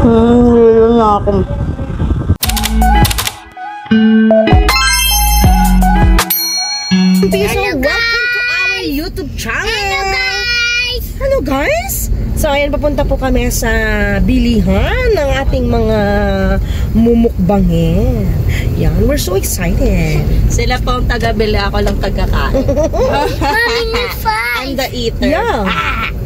Hmm, lilo na ako. Hello welcome to our YouTube channel. Hello guys! Hello guys! So ayan, papunta po kami sa bilihan ng ating mga mumukbangin. Yan, we're so excited. Sila po ang taga-bili, ako lang taga-kain. I'm the eater. Yeah. So,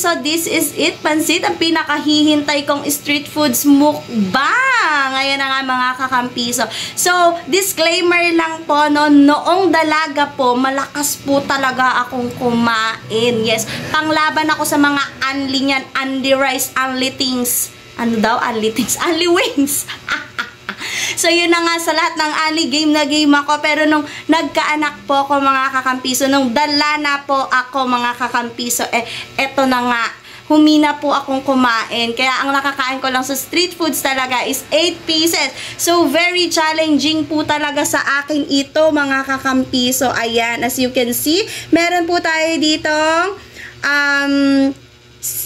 So, this is it. Pansit, ang pinakahihintay kong street foods mukbang. Ayan na nga mga kakampi. So, disclaimer lang po, no, noong dalaga po, malakas po talaga akong kumain. Yes, panglaban ako sa mga unli niyan, unli rice, unli things. Ano daw? Unli things? Unli wings. So, yun na nga sa lahat ng ali game na game ako. Pero nung nagkaanak po ako mga kakampiso, nung dala na po ako mga kakampiso, eh, eto na nga, humina po akong kumain. Kaya ang nakakain ko lang sa street foods talaga is 8 pieces. So, very challenging po talaga sa akin ito, mga kakampiso. Ayan, as you can see, meron po tayo dito um,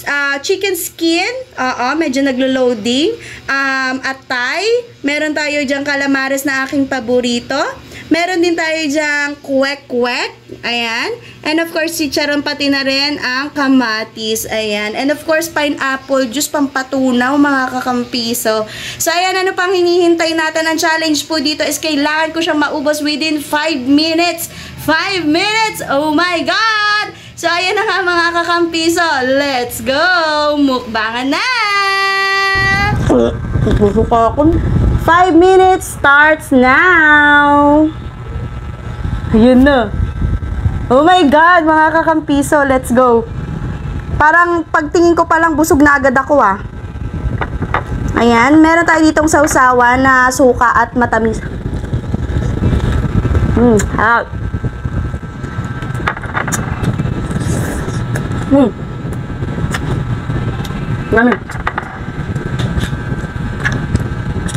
ah, chicken skin, oo, medyo naglo-loading, um, atay, meron tayo dyan calamares na aking paborito, meron din tayo dyan kwek-kwek, ayan, and of course, chicharon pati na rin ang kamatis, ayan, and of course, pineapple, juice pampatunaw, mga kakampiso. So, ayan, ano pang hinihintay natin? Ang challenge po dito is kailangan ko siyang maubos within 5 minutes. 5 minutes! Oh my God! So, ayan na nga mga kakampiso. Let's go! Mukbangan na! Busok ako. 5 minutes starts now! Ayun na. Oh my God, mga kakampiso. Let's go! Parang pagtingin ko palang busog na agad ako ah. Ayan, meron tayo ditong sausawa na suka at matamis. Hmm, hot. Hmm. Nami.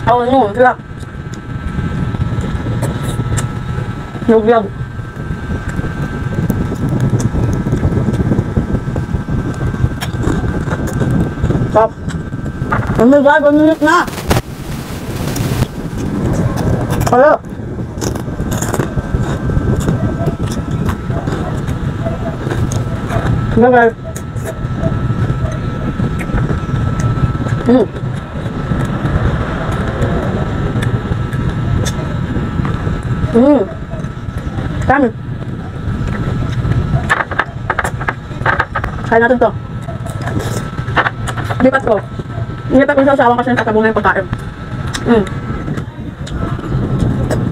Oh, no, sarap. Nugyag. Stop. Oh my God, one minute na. Hello. Bye bye. Mm. Mm. Dami. Kaya natin to. Lipat ko. Lipat ko sa usawa kasi nakabunga yung pagkain. Mm.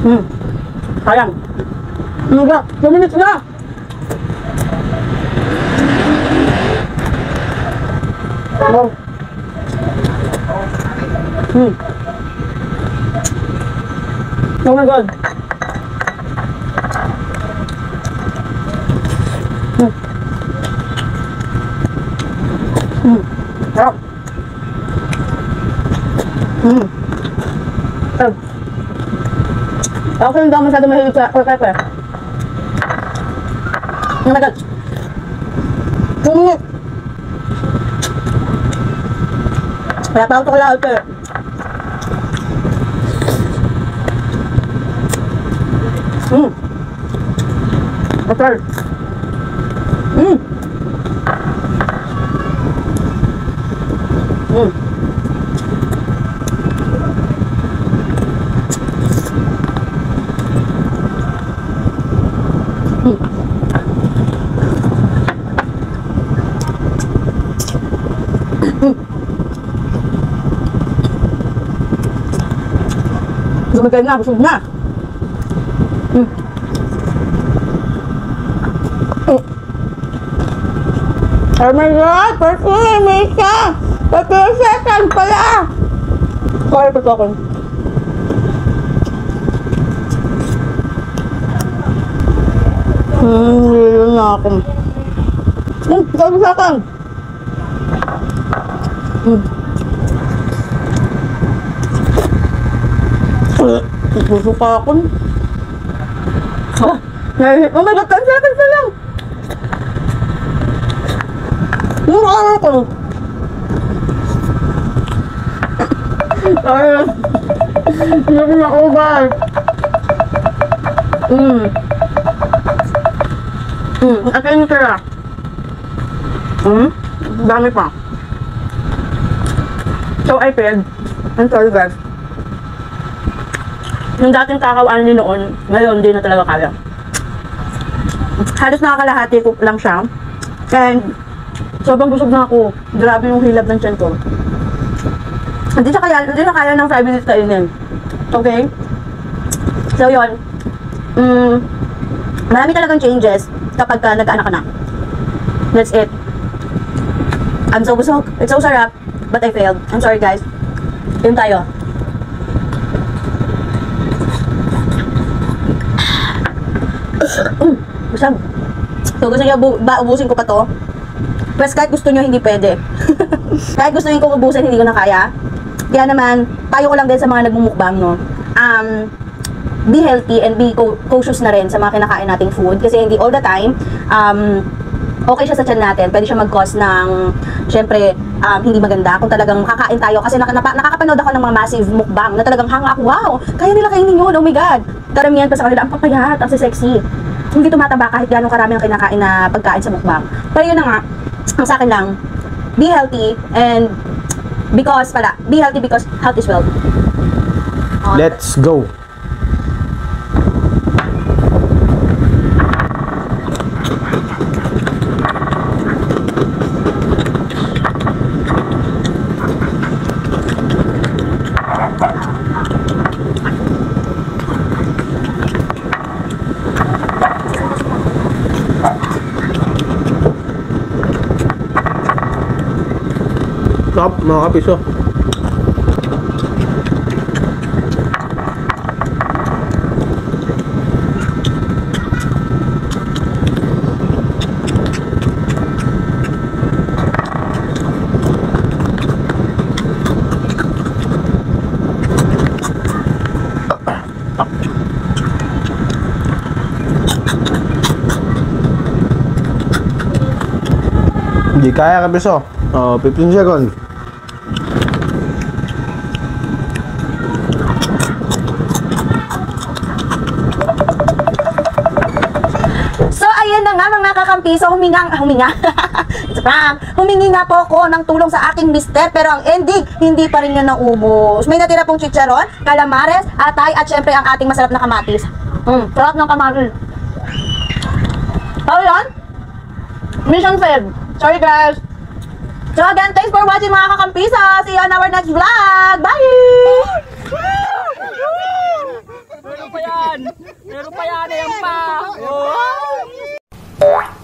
Mm. Sayang. Ano ba? 2 minutes na! Wow. Hmm. Oh my god. Hmm. Hmm. Sarap. Hmm. Sarap. Ako hindi ako masyado mahilig sa pagkakas. Oh my god. Two pa ako kala ito. Hmm. Okay. Hmm. Hmm. Lumagay na, busog na. Hmm. Oh. My God! One, may isa! Tatlong second pala! Sorry, ito ako. Hmm, lilo na ako. Hmm, tatlong second! Hmm. Susuka ako. Ah, nahihit. Oh my God, 10 seconds na lang. Mura ako. Ay, hindi na ako ba? Mm. Mm, akin yung tira. Mm, dami pa. So, I failed. I'm sorry guys. Yung dating kakawaan ni noon, ngayon hindi na talaga kaya. Halos nakakalahati ko lang siya. And, sobrang busog na ako. Grabe yung hilab ng tiyan ko. Hindi siya kaya, hindi na kaya ng 5 minutes kainin. Okay? So, yun. Mm, marami talagang changes kapag ka nag-anak ka na. That's it. I'm so busog. It's so sarap. But I failed. I'm sorry guys. Yun tayo. Mm, busog. So, gusto niyo bu- ba ubusin ko pa to? Pues kahit gusto niyo, hindi pwede. kahit gusto niyo kong ubusin, hindi ko na kaya. Kaya naman, payo ko lang din sa mga nagmumukbang, no? Um, be healthy and be cautious na rin sa mga kinakain nating food. Kasi hindi all the time, um, okay siya sa tiyan natin. Pwede siya mag-cause ng, syempre, um, hindi maganda kung talagang makakain tayo. Kasi nak- napa- nakakapanood ako ng mga massive mukbang na talagang hanga ako, wow, kaya nila kainin yun, oh my God. Karamihan pa sa kanila, ang papayat, ang sexy. Hindi tumataba kahit gano'ng karami ang kinakain na pagkain sa mukbang. Pero yun na nga, ang sa akin lang, be healthy and because pala, be healthy because health is wealth. Let's go. Sarap, mga kapiso. Hindi kaya kapiso. Oh, 15 seconds. Nga mga kakampi. So, huminga, huminga. It's a prank. Humingi nga po ako ng tulong sa aking mister. Pero ang ending, hindi pa rin yun naubos. May natira pong chicharon, calamares, atay, at syempre ang ating masarap na kamatis. Mm, sarap ng kamatis. So, yun. Mission failed. Sorry guys. So again, thanks for watching mga kakampisa. See you on our next vlog. Bye! Meron pa yan! Meron pa yan! Ayan pa! Oh!